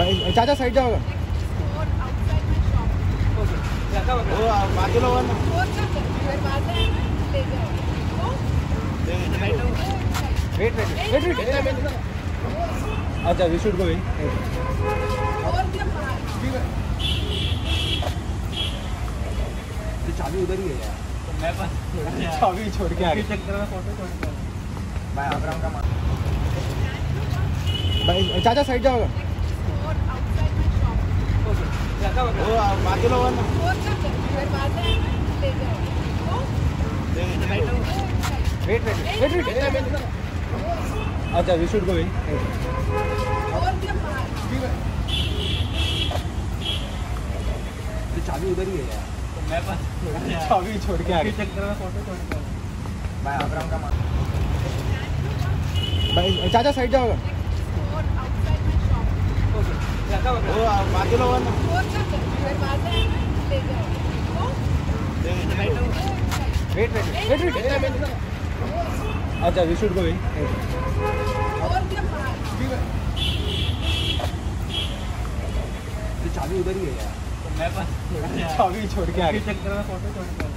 भाई चाचा साइड जाओ. वेट वेट वेट वेट अच्छा वी शुड गो इन? चाबी उधर ही है यार। मैं पास चाबी छोड़ के आ गए चक्कर में फ़ोटो छोड़ के भाई अब्राम का भाई चाचा साइड जाओगा वेट वेट वेट वेट अच्छा वी शुड गो इन और क्या बाहर? चाबी उधर ही है यार। मैं पास चाबी छोड़ के आ गए चक्कर में फ़ोटो छोड़ के भाई अब्राम का मान भाई चाचा साइड जाओगा Or outside wait wait wait wait अच्छा वी शुड गो इन? चाबी उधर ही है यार। मैं पास चाबी छोड़ के आ गया। चक्कर में फ़ोटो छोड़ के